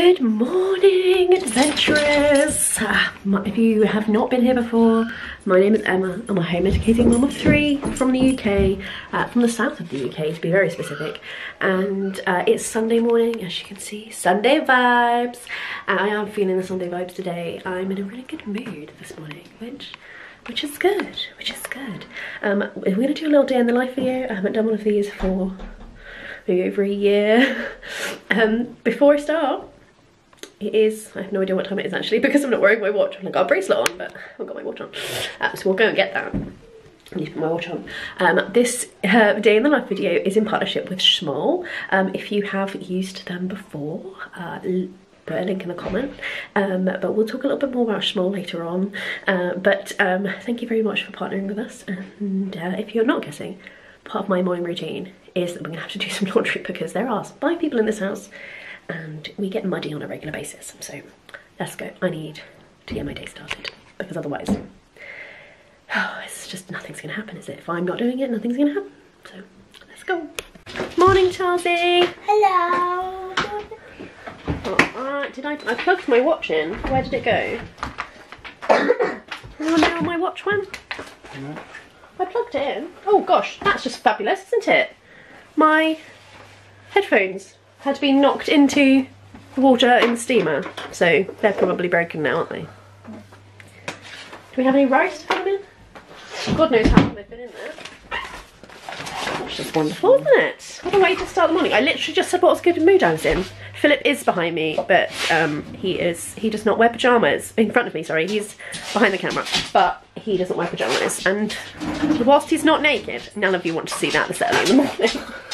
Good morning, adventurers! Uh, if you have not been here before, my name is Emma. I'm a home educating mum of three from the UK, uh, from the south of the UK to be very specific. And uh, it's Sunday morning, as you can see, Sunday vibes. I am feeling the Sunday vibes today. I'm in a really good mood this morning, which which is good, which is good. Um, we're gonna do a little day in the life video. I haven't done one of these for maybe over a year. Um, before I start, it is, I have no idea what time it is actually because I'm not wearing my watch. I've got a bracelet on, but I haven't got my watch on. Um, so we'll go and get that. I need to put my watch on. Um, this uh, day in the life video is in partnership with Smol. Um, if you have used them before, uh, put a link in the comment um, but we'll talk a little bit more about Smol later on uh, but um, thank you very much for partnering with us and uh, if you're not guessing part of my morning routine is that we're gonna have to do some laundry because there are five people in this house and we get muddy on a regular basis. So let's go. I need to get my day started because otherwise, oh, it's just nothing's gonna happen, is it? If I'm not doing it, nothing's gonna happen. So let's go. Morning, Chelsea. Hello. Oh, uh, did I? I plugged my watch in. Where did it go? oh no, my watch went. I plugged it in. Oh gosh, that's just fabulous, isn't it? My headphones had been knocked into the water in the steamer, so they're probably broken now, aren't they? Do we have any rice to put them in? God knows how long they've been in there. That's just wonderful, isn't it? What a way to start the morning. I literally just said what was good mood I was in. Philip is behind me, but um, he is he does not wear pyjamas in front of me. Sorry, he's behind the camera, but he doesn't wear pyjamas. And whilst he's not naked, none of you want to see that this early in the morning.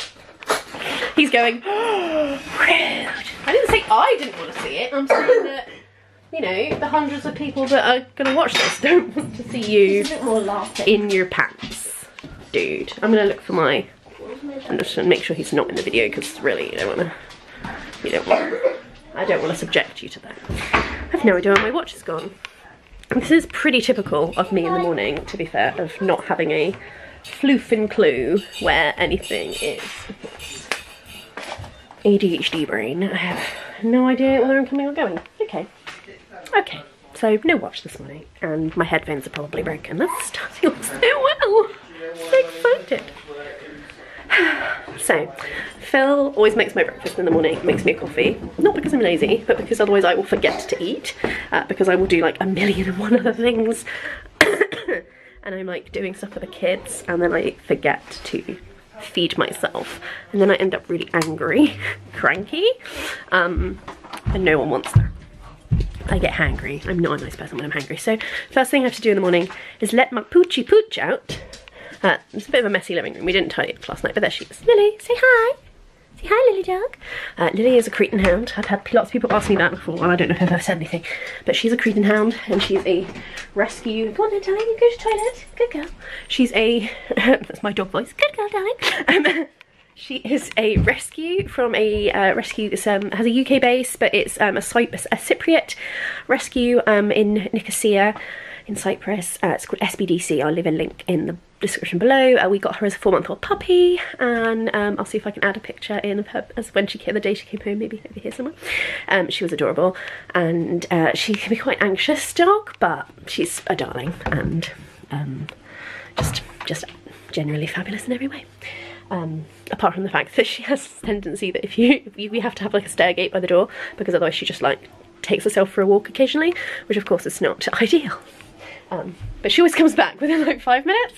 going rude. I didn't say I didn't want to see it. I'm saying that you know the hundreds of people that are going to watch this don't want to see you in your pants, dude. I'm gonna look for my. I'm just gonna make sure he's not in the video because really you don't want to you don't want, I don't want to subject you to that. I have no idea where my watch is gone. This is pretty typical of me in the morning, to be fair, of not having a floofing clue where anything is. ADHD brain. I have no idea whether I'm coming or going. Okay. Okay. So no watch this morning, and my headphones are probably broken. That's starting off so well. So excited. So, Phil always makes my breakfast in the morning, makes me a coffee. Not because I'm lazy, but because otherwise I will forget to eat. Uh, because I will do like a million and one other things. and I'm like doing stuff for the kids and then I forget to feed myself. And then I end up really angry, cranky. Um, and no one wants that. I get hangry. I'm not a nice person when I'm hangry. So first thing I have to do in the morning is let my poochie pooch out uh, it's a bit of a messy living room. We didn't tidy it last night, but there she is. Lily, say hi. Hi, Lily dog. Uh, Lily is a Cretan hound. I've had lots of people ask me that before, and I don't know if I've ever said anything. But she's a Cretan hound, and she's a rescue. Go on darling. Go to toilet. Good girl. She's a. that's my dog voice. Good girl, darling. Um, she is a rescue from a uh, rescue that um, has a UK base, but it's um, a, Cyprus, a Cypriot rescue um, in Nicosia in Cyprus. Uh, it's called SBDC. I'll leave a link in the description below. Uh, we got her as a four month old puppy and um, I'll see if I can add a picture in of her as when she came, the day she came home, maybe over here somewhere. Um, she was adorable and uh, she can be quite anxious dog, but she's a darling and um, just, just generally fabulous in every way. Um, apart from the fact that she has a tendency that if you, if you have to have like a stair gate by the door because otherwise she just like takes herself for a walk occasionally, which of course is not ideal. Um, but she always comes back within like five minutes.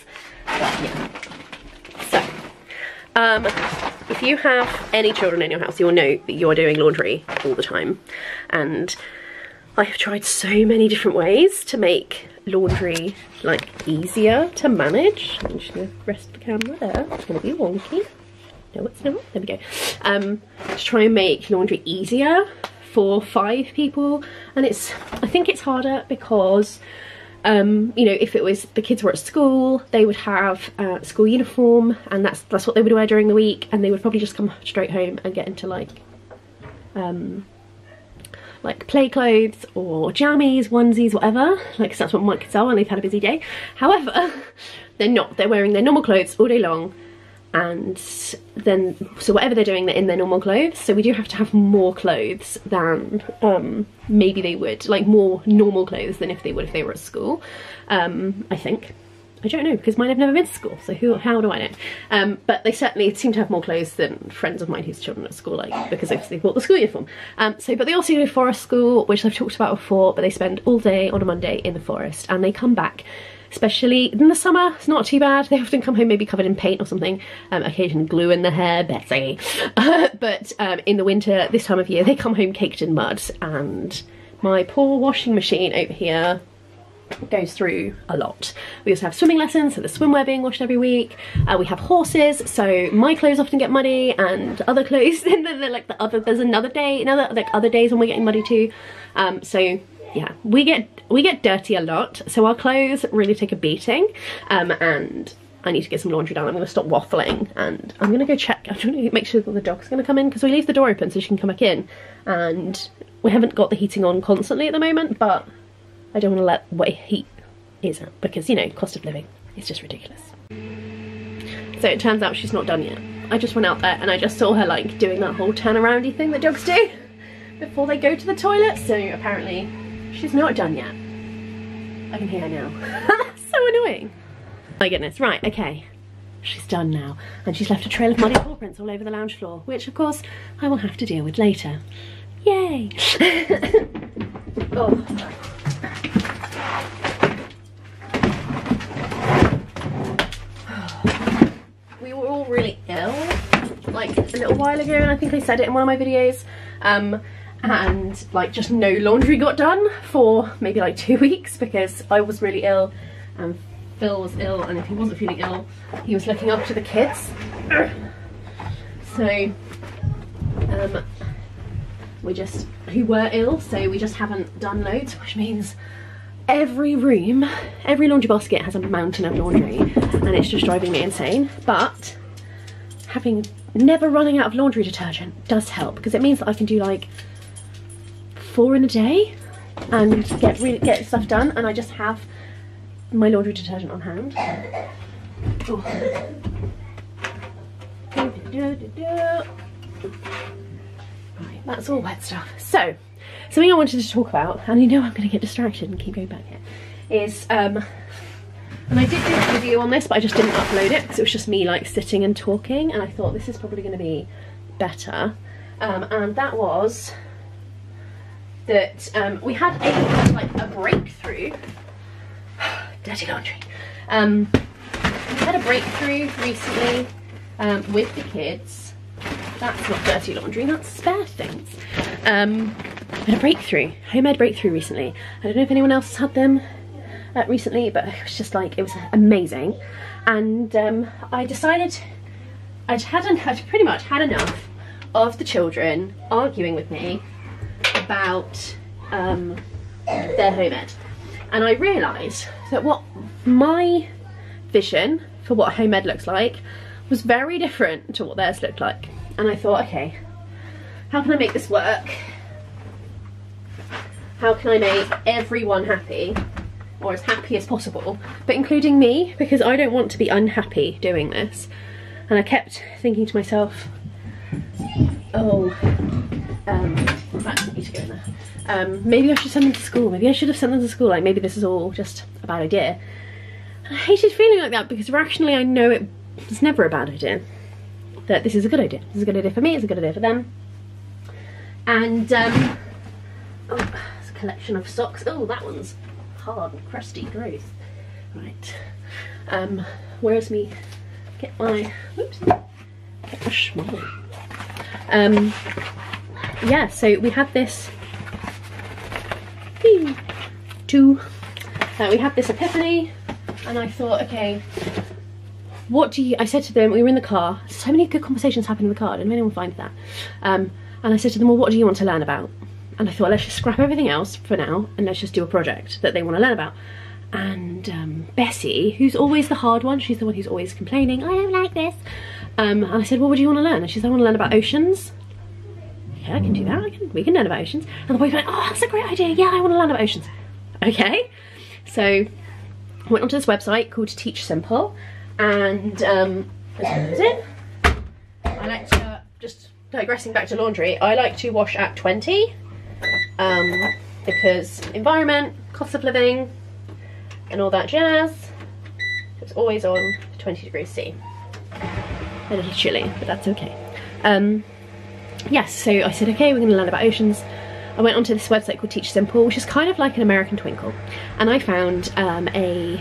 But, yeah. So, um, if you have any children in your house, you'll know that you're doing laundry all the time. And I have tried so many different ways to make laundry like easier to manage. I'm just gonna rest the camera there. It's gonna be wonky. No, it's not. There we go. Um, to try and make laundry easier for five people. And it's, I think it's harder because um, you know, if it was the kids were at school, they would have uh, school uniform, and that's that's what they would wear during the week, and they would probably just come straight home and get into like, um, like play clothes or jammies, onesies, whatever. Like that's what my kids are when they've had a busy day. However, they're not. They're wearing their normal clothes all day long, and then so whatever they're doing they're in their normal clothes. So we do have to have more clothes than um, maybe they would like more normal clothes than if they would if they were at school. Um, I think. I don't know because mine have never been to school so who how do I know? Um, but they certainly seem to have more clothes than friends of mine whose children at school like because obviously they bought the school uniform. Um, so but they also go to forest school which I've talked about before but they spend all day on a Monday in the forest and they come back especially in the summer it's not too bad they often come home maybe covered in paint or something um, occasionally glue in the hair Betsy uh, but um, in the winter this time of year they come home caked in mud and my poor washing machine over here goes through a lot. We also have swimming lessons, so the swimwear being washed every week. Uh, we have horses, so my clothes often get muddy and other clothes, and then like the other, there's another day, another like other days when we're getting muddy too. Um, so yeah, we get we get dirty a lot, so our clothes really take a beating, um, and I need to get some laundry done. I'm going to stop waffling and I'm going to go check. I'm trying to make sure that the dog's going to come in because we leave the door open so she can come back in. And we haven't got the heating on constantly at the moment, but I don't want to let what heat is at because, you know, cost of living is just ridiculous. So it turns out she's not done yet. I just went out there and I just saw her like doing that whole turnaroundy thing that dogs do before they go to the toilet. So apparently She's not done yet. I can hear her now. so annoying. My goodness, right, okay. She's done now. And she's left a trail of muddy paw prints all over the lounge floor, which of course I will have to deal with later. Yay! oh, we were all really ill like a little while ago and I think I said it in one of my videos um, and like just no laundry got done for maybe like two weeks because I was really ill and Phil was ill and if he wasn't feeling ill he was looking after the kids. So um, we just who were ill so we just haven't done loads which means every room every laundry basket has a mountain of laundry and it's just driving me insane. But having never running out of laundry detergent does help because it means that I can do like four in a day and get really get stuff done and I just have my laundry detergent on hand. Right, that's all wet stuff. So, something I wanted to talk about, and you know I'm going to get distracted and keep going back here, is, um, and I did do a video on this, but I just didn't upload it because it was just me like sitting and talking, and I thought this is probably going to be better. Um, and that was that um, we had a like a breakthrough. Dirty laundry. Um, we had a breakthrough recently um, with the kids. That's not dirty laundry, that's spare things. Um, had a breakthrough, homemade breakthrough recently. I don't know if anyone else had them uh, recently, but it was just like, it was amazing. And um, I decided I'd had, I'd pretty much had enough of the children arguing with me about um, their home ed. And I realised that what my vision for what home ed looks like was very different to what theirs looked like. And I thought, okay, how can I make this work? How can I make everyone happy or as happy as possible, but including me because I don't want to be unhappy doing this. And I kept thinking to myself, oh, um, to go in there. Um, maybe I should send them to school. Maybe I should have sent them to school. Like maybe this is all just a bad idea. And I hated feeling like that because rationally I know it, it's never a bad idea. That this is a good idea. This is a good idea for me. It's a good idea for them. And um, oh, it's a collection of socks. Oh, that one's hard and crusty growth. Right. Um, where's me? Get my. Whoops. Get my. Um, yeah, so we had this two. Uh, we had this epiphany and I thought, okay, what do you, I said to them, we were in the car, so many good conversations happened in the car, didn't anyone find that. Um, and I said to them, well, what do you want to learn about? And I thought, let's just scrap everything else for now and let's just do a project that they want to learn about. And um, Bessie, who's always the hard one, she's the one who's always complaining, I don't like this. Um, and I said, well, what do you want to learn? And she said, I want to learn about oceans yeah, I can do that. Can, we can learn about oceans. And the boy's like, oh, that's a great idea. Yeah, I want to learn about oceans. Okay. So I went onto this website called Teach Simple and um, That's it. I like to, just digressing back to laundry, I like to wash at 20 um, because environment, cost of living, and all that jazz. It's always on 20 degrees C. A little chilly, but that's okay. Um, yes, so I said, okay, we're going to learn about oceans. I went onto this website called Teach Simple, which is kind of like an American Twinkl, and I found um, a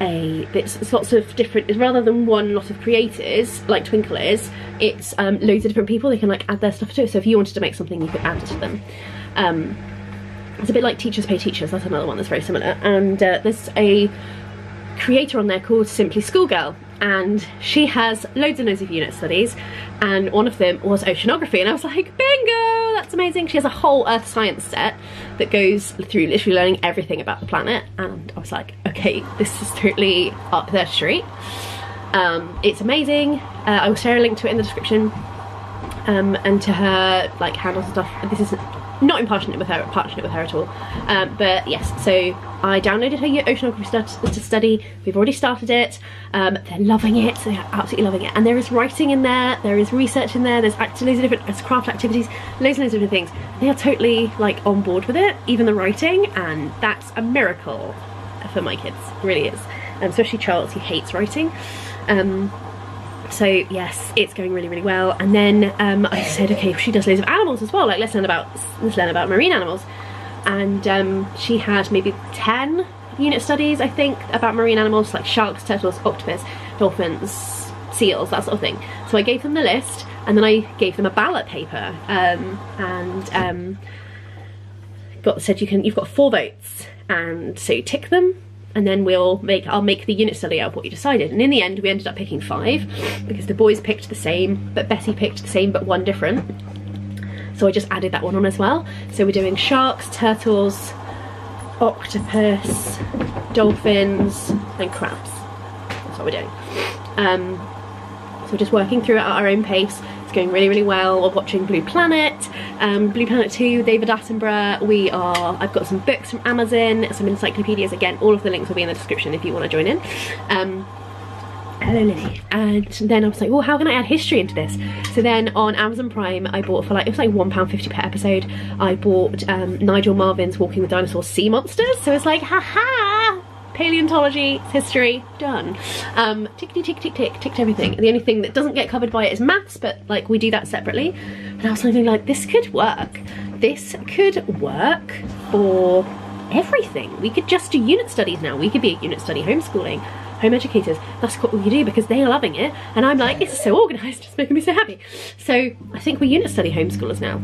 a it's lots of different rather than one lot of creators like Twinkl is it's um, loads of different people. They can like add their stuff to it. So if you wanted to make something you could add it to them. Um, it's a bit like teachers pay teachers. That's another one that's very similar. And uh, there's a creator on there called Simply Schoolgirl and she has loads and loads of unit studies and one of them was oceanography and I was like bingo that's amazing. She has a whole earth science set that goes through literally learning everything about the planet and I was like okay this is totally up their street. Um, it's amazing. Uh, I will share a link to it in the description um, and to her like handles and stuff. This is not partnership with her, partnership with her at all. Um, but yes, so I downloaded her oceanography to study. We've already started it. Um, they're loving it. So they're absolutely loving it. And there is writing in there. There is research in there. There's actually loads of different there's craft activities, loads and loads of different things. They are totally like on board with it, even the writing, and that's a miracle for my kids. It really is. Um, especially Charles, he hates writing. Um, so yes it's going really really well. And then um, I said okay she does loads of animals as well like let's learn about let's learn about marine animals. And um, she had maybe 10 unit studies I think about marine animals like sharks, turtles, octopus, dolphins, seals that sort of thing. So I gave them the list and then I gave them a ballot paper um, and um, got said you can you've got four votes. And so tick them and then we'll make I'll make the unit study out of what you decided. And in the end we ended up picking five because the boys picked the same but Bessie picked the same but one different. So I just added that one on as well. So we're doing sharks turtles octopus dolphins and crabs. That's what we're doing. Um, so we're just working through at our own pace it's going really, really well. We're watching Blue Planet, um, Blue Planet 2, David Attenborough. We are, I've got some books from Amazon, some encyclopedias. Again, all of the links will be in the description if you want to join in. Um, hello Lily. And then I was like, well, how can I add history into this? So then on Amazon Prime, I bought for like, it was like £1.50 per episode. I bought um, Nigel Marven's Walking with Dinosaurs Sea Monsters. So it's like, haha, paleontology, history, done. Um, tick, tick, tick, tick, tick, ticked everything. The only thing that doesn't get covered by it is maths, but like we do that separately. And I was thinking like, this could work. This could work for everything. We could just do unit studies now. We could be a unit study homeschooling home educators. That's what we do because they are loving it. And I'm like, it's so organised, it's making me so happy. So I think we're unit study homeschoolers now.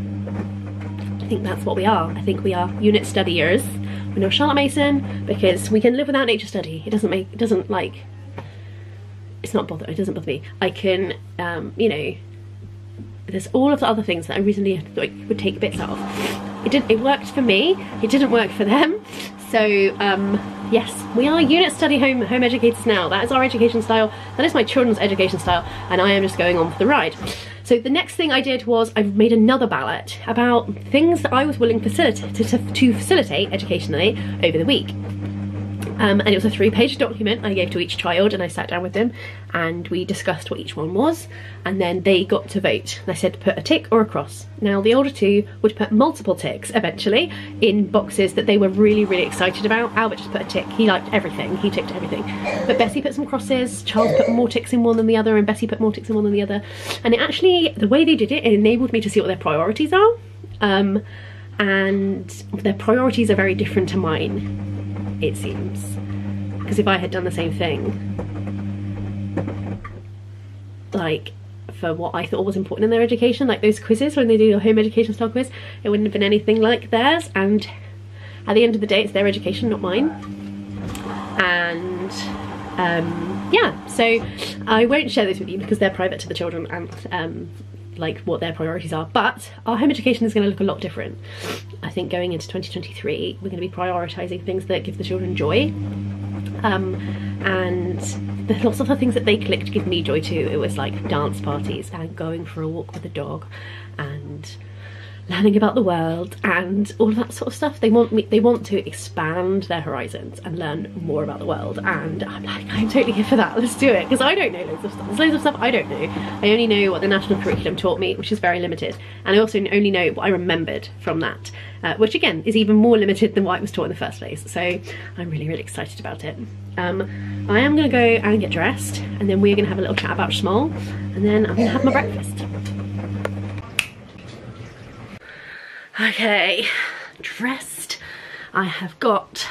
I think that's what we are. I think we are unit studiers we know Charlotte Mason because we can live without nature study. It doesn't make, it doesn't like, it's not bother, it doesn't bother me. I can, um, you know, there's all of the other things that I recently like, would take bits out of. It did, it worked for me, it didn't work for them. So um, yes, we are unit study home home educators now. That is our education style. That is my children's education style, and I am just going on for the ride. So the next thing I did was I made another ballot about things that I was willing to, to, to facilitate educationally over the week. Um, and it was a three page document I gave to each child and I sat down with them and we discussed what each one was and then they got to vote. And I said put a tick or a cross. Now the older two would put multiple ticks eventually in boxes that they were really really excited about. Albert just put a tick, he liked everything, he ticked everything. But Bessie put some crosses, Charles put more ticks in one than the other and Bessie put more ticks in one than the other. And it actually, the way they did it, it enabled me to see what their priorities are. Um, and their priorities are very different to mine it seems. Because if I had done the same thing, like for what I thought was important in their education, like those quizzes when they do a home education style quiz, it wouldn't have been anything like theirs. And at the end of the day, it's their education, not mine. And um, yeah, so I won't share this with you because they're private to the children and um, like what their priorities are but our home education is going to look a lot different. I think going into 2023 we're going to be prioritizing things that give the children joy um, and there's lots of other things that they clicked give me joy too. It was like dance parties and going for a walk with a dog and learning about the world and all of that sort of stuff. They want me they want to expand their horizons and learn more about the world and I'm like I'm totally here for that. Let's do it because I don't know loads of stuff. There's loads of stuff I don't know. I only know what the national curriculum taught me which is very limited and I also only know what I remembered from that uh, which again is even more limited than what I was taught in the first place. So I'm really really excited about it. Um, I am going to go and get dressed and then we're going to have a little chat about Smol and then I'm going to have my breakfast. Okay, dressed. I have got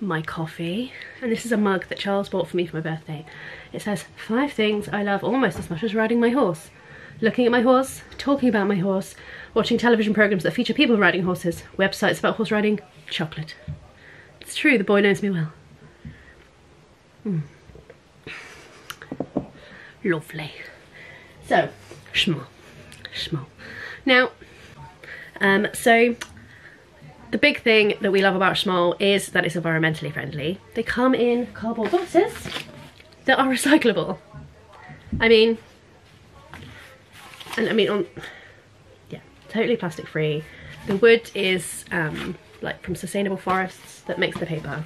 my coffee and this is a mug that Charles bought for me for my birthday. It says five things I love almost as much as riding my horse. Looking at my horse, talking about my horse, watching television programs that feature people riding horses, websites about horse riding, chocolate. It's true, the boy knows me well. Mm. Lovely. So, Smol. Smol. Now, um, so the big thing that we love about Smol is that it's environmentally friendly. They come in cardboard boxes that are recyclable. I mean, and I mean on, yeah, totally plastic free. The wood is um, like from sustainable forests that makes the paper.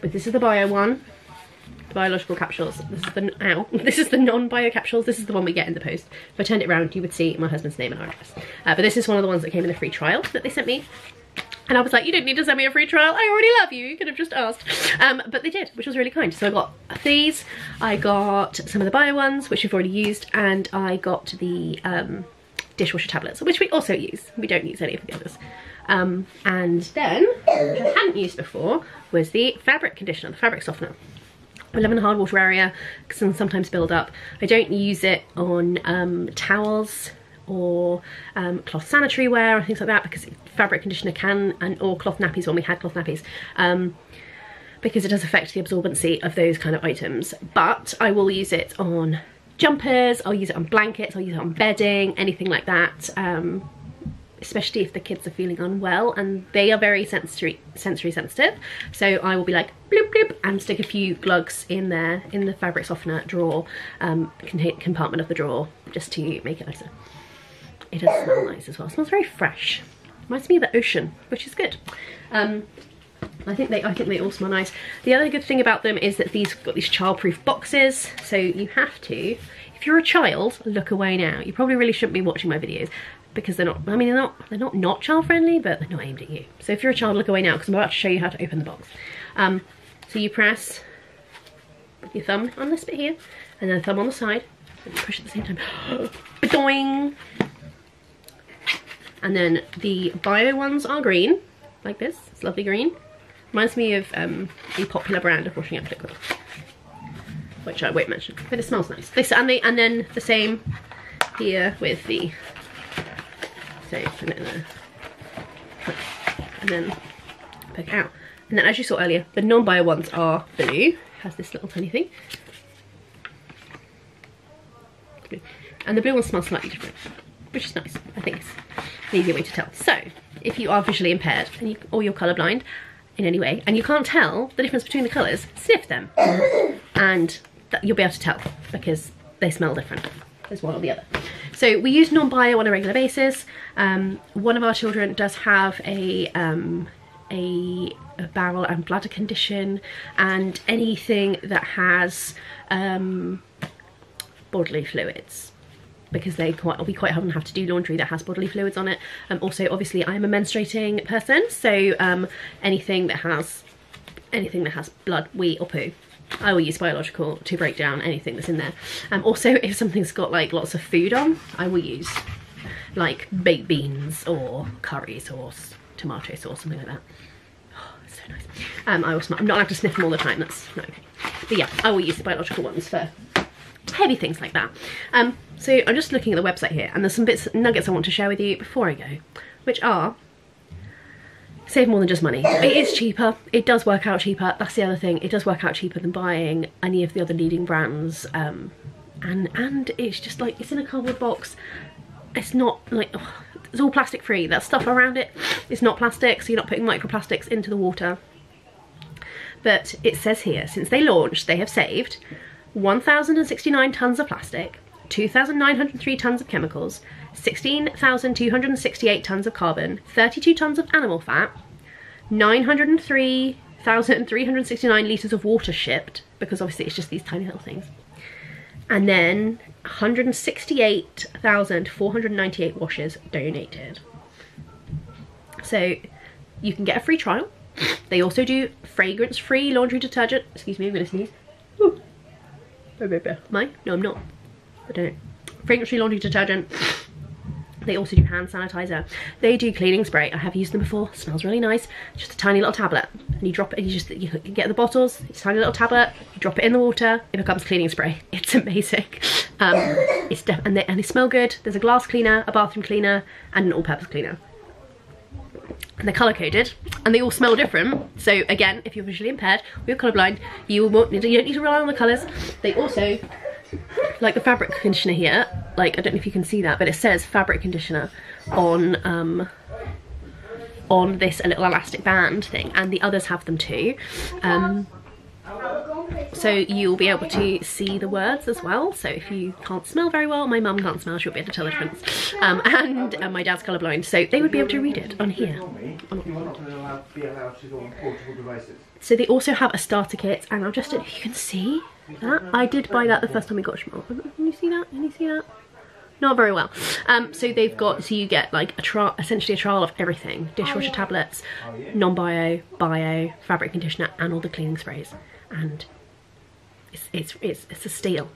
But this is the bio one biological capsules. This is the ow. This is the non-bio capsules. This is the one we get in the post. If I turned it around, you would see my husband's name and address. Uh, but this is one of the ones that came in the free trial that they sent me. And I was like, you didn't need to send me a free trial. I already love you. You could have just asked. Um, but they did, which was really kind. So I got these. I got some of the bio ones, which we've already used. And I got the um, dishwasher tablets, which we also use. We don't use any of the others. Um, and then, which I hadn't used before, was the fabric conditioner, the fabric softener. I live in a hard water area can sometimes build up. I don't use it on um, towels or um, cloth sanitary wear or things like that because fabric conditioner can and or cloth nappies when we had cloth nappies um, because it does affect the absorbency of those kind of items but I will use it on jumpers I'll use it on blankets I'll use it on bedding anything like that um, especially if the kids are feeling unwell and they are very sensory sensory sensitive. So I will be like bloop bloop and stick a few glugs in there in the fabric softener drawer um, compartment of the drawer just to make it nicer it does smell nice as well. It smells very fresh. Reminds me of the ocean which is good. Um, I think they I think they all smell nice. The other good thing about them is that these got these childproof boxes, so you have to, if you're a child, look away now. You probably really shouldn't be watching my videos because they're not, I mean, they're not, they're not not child friendly, but they're not aimed at you. So if you're a child, look away now because I'm about to show you how to open the box. Um, so you press your thumb on this bit here and then thumb on the side and push at the same time. Doing. And then the bio ones are green, like this. It's lovely green. Reminds me of um, the popular brand of washing up liquid, which I won't mention, but it smells nice. This and and then the same here with the it in there. And then poke out. And then as you saw earlier, the non-bio ones are blue. Has this little tiny thing. And the blue one smells slightly different, which is nice. I think it's an easier way to tell. So, if you are visually impaired and you, or you're colourblind in any way, and you can't tell the difference between the colours, sniff them. And you'll be able to tell because they smell different. There's one or the other. So we use non-bio on a regular basis. Um, one of our children does have a, um, a, a, bowel and bladder condition and anything that has um, bodily fluids because they quite we quite often have to do laundry that has bodily fluids on it. Um, also, obviously, I'm a menstruating person, so um, anything that has anything that has blood, wee, or poo I will use biological to break down anything that's in there. Um, also, if something's got like lots of food on, I will use like baked beans or curry sauce, tomato sauce, something like that. Oh, so nice. Um, I'm not allowed to sniff them all the time, that's not okay. But yeah, I will use the biological ones for heavy things like that. Um, so I'm just looking at the website here and there's some bits, nuggets I want to share with you before I go, which are save more than just money. It is cheaper, it does work out cheaper, that's the other thing, it does work out cheaper than buying any of the other leading brands um, and and it's just like, it's in a cardboard box, it's not like, it's all plastic free, that stuff around it, it is not plastic so you're not putting microplastics into the water. But it says here, since they launched they have saved 1,069 tonnes of plastic, 2,903 tonnes of chemicals, 16,268 tonnes of carbon, 32 tonnes of animal fat, 903,369 litres of water shipped, because obviously it's just these tiny little things. And then 168,498 washes donated. So you can get a free trial. They also do fragrance-free laundry detergent. Excuse me, I'm gonna sneeze. Ooh. I? No, I'm not. I don't. Fragrance-free laundry detergent. They also do hand sanitizer. They do cleaning spray. I have used them before. Smells really nice. Just a tiny little tablet. And you drop it, you just you get the bottles, it's a tiny little tablet, you drop it in the water, it becomes cleaning spray. It's amazing. Um, it's and they, and they smell good. There's a glass cleaner, a bathroom cleaner, and an all-purpose cleaner. And they're color coded and they all smell different. So again, if you're visually impaired or you're colorblind, you won't you don't need to rely on the colors. They also like the fabric conditioner here, like I don't know if you can see that, but it says fabric conditioner on um, on this little elastic band thing, and the others have them too. Um, so you'll be able to see the words as well. So if you can't smell very well, my mum can't smell, she'll be able to tell the difference. Um, and uh, my dad's colourblind, so they would be able to read it on here. So they also have a starter kit, and I'll just, you can see that. I did buy that the first time we got Smol. Can you see that? Can you see that? Not very well. Um, so they've got, so you get like a trial, essentially a trial of everything. Dishwasher tablets, non-bio, bio, fabric conditioner, and all the cleaning sprays. And it's, it's, it's, it's a steal.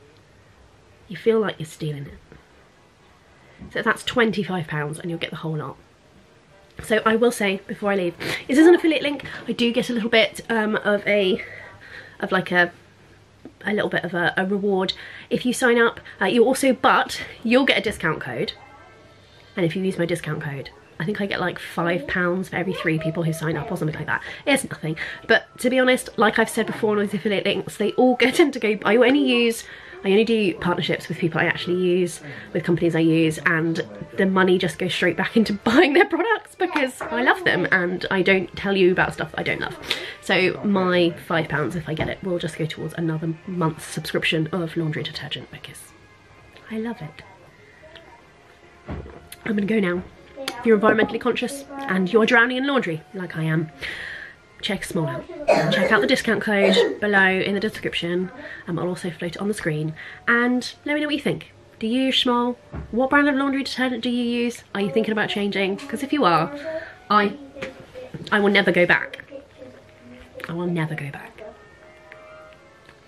You feel like you're stealing it. So that's £25 and you'll get the whole lot. So I will say before I leave, is this an affiliate link? I do get a little bit um, of a, of like a, a little bit of a, a reward if you sign up. Uh, you also, but you'll get a discount code. And if you use my discount code, I think I get like five pounds for every three people who sign up or something like that. It's nothing. But to be honest, like I've said before on these affiliate links, they all get tend to go, I only use I only do partnerships with people I actually use, with companies I use, and the money just goes straight back into buying their products because I love them and I don't tell you about stuff I don't love. So my five pounds, if I get it, will just go towards another month's subscription of laundry detergent because I love it. I'm gonna go now. You're environmentally conscious and you're drowning in laundry, like I am, check Smol out. Check out the discount code below in the description and I'll also float it on the screen and let me know what you think. Do you use? What brand of laundry detergent do you use? Are you thinking about changing? Because if you are, I I will never go back. I will never go back.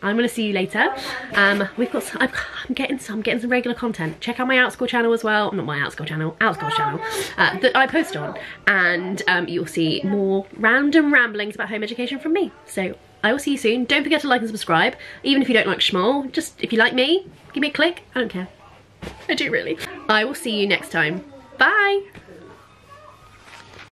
I'm gonna see you later. Um, we've got some, I'm, getting some. I'm, getting some, regular content. Check out my Outscore channel as well. Not my Outscore channel, Outscore channel uh, that I post on, and um, you'll see more random ramblings about home education from me. So I will see you soon. Don't forget to like and subscribe, even if you don't like Smol. Just if you like me, give me a click. I don't care. I do really. I will see you next time. Bye.